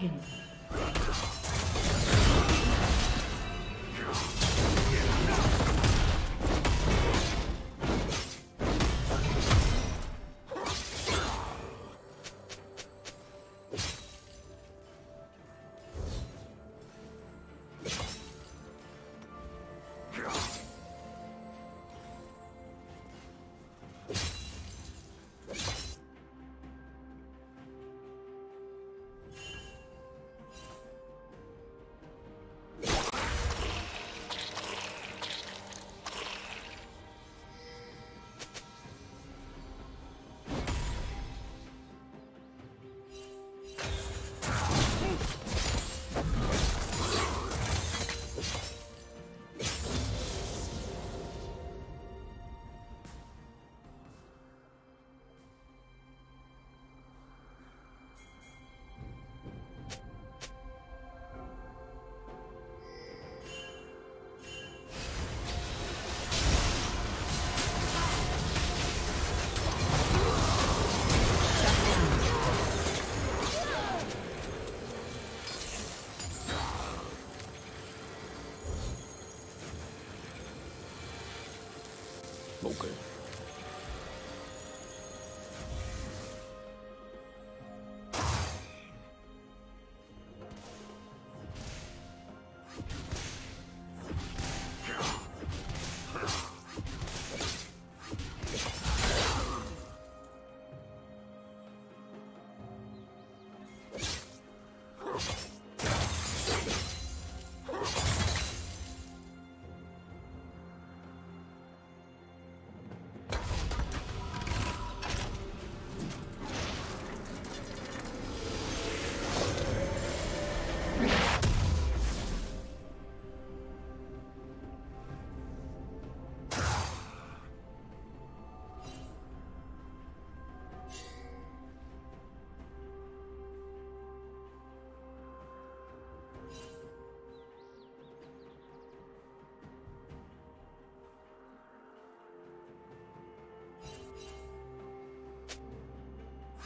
slain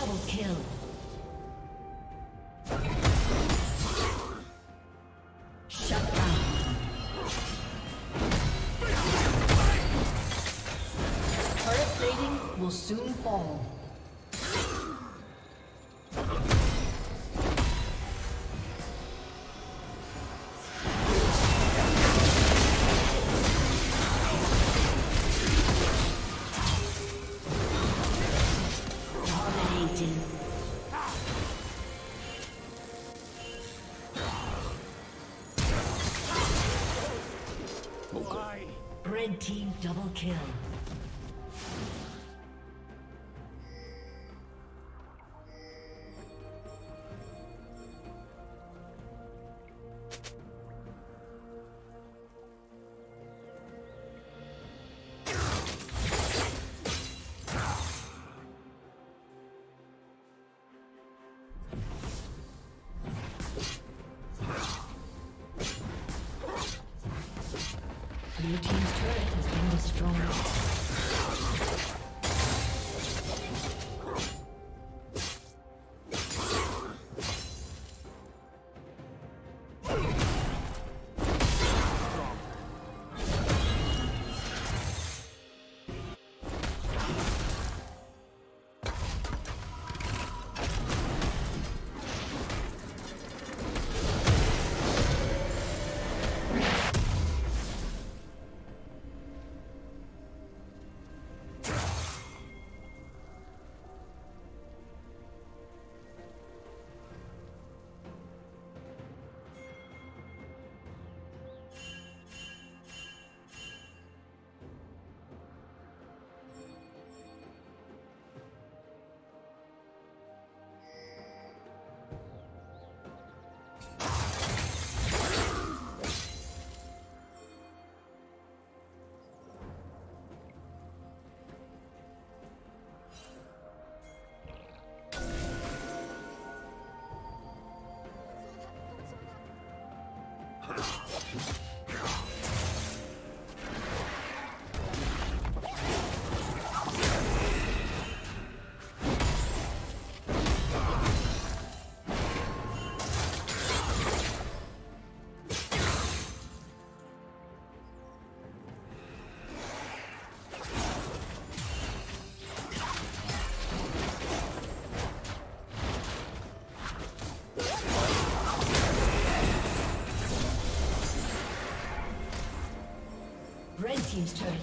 Double kill. Will soon fall. Kill.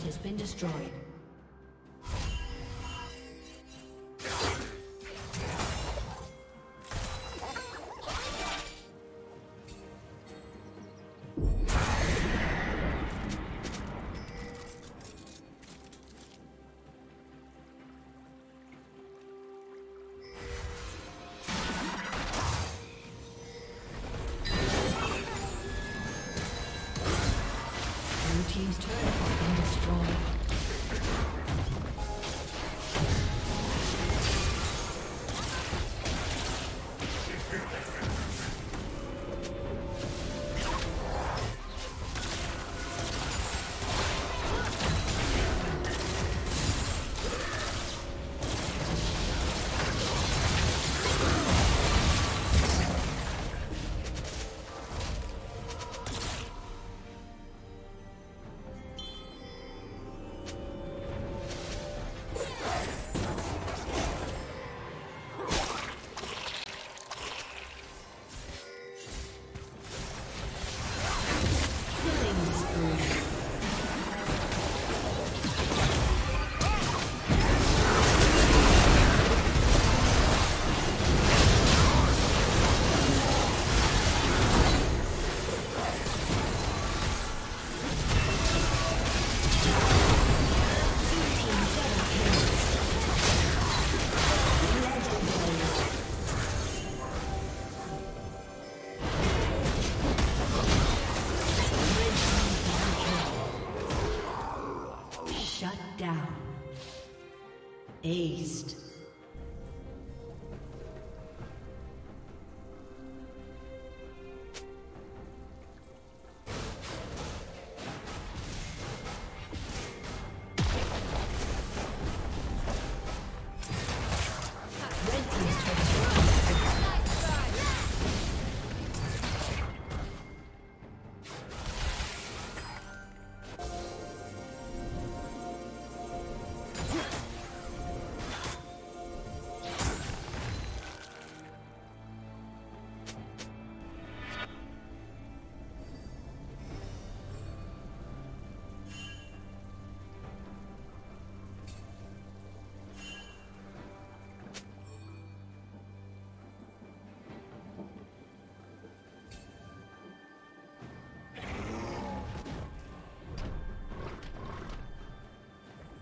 Has been destroyed. down. Aced.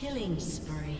Killing spree.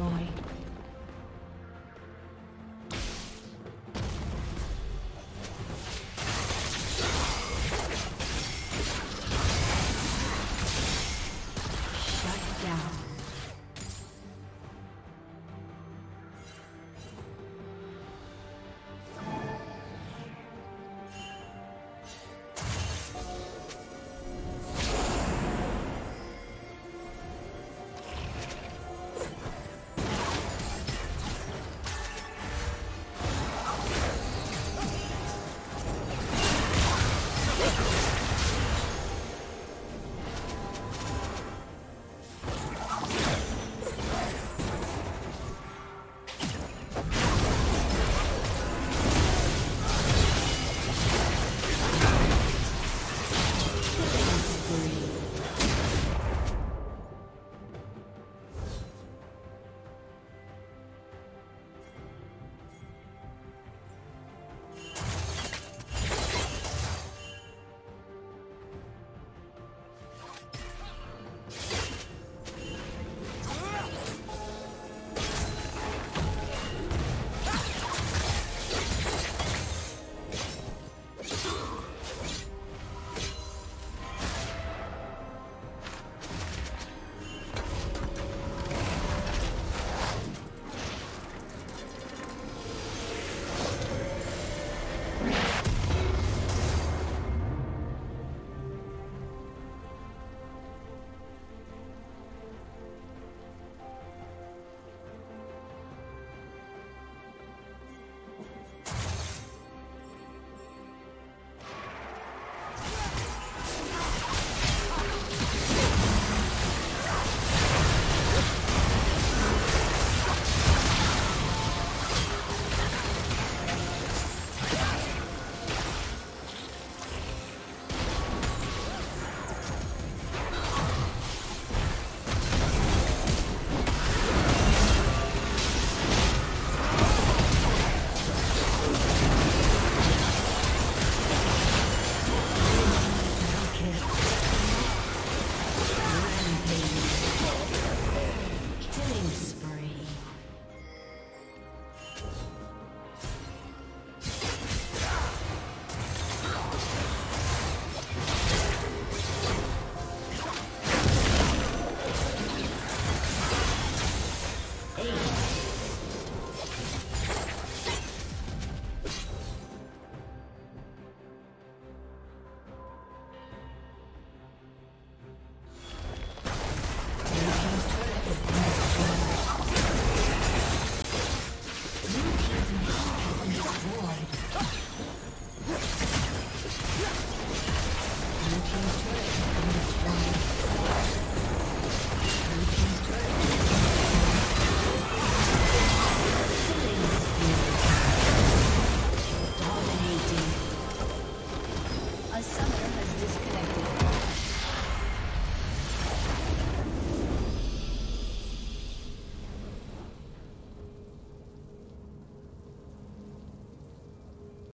Destroyed.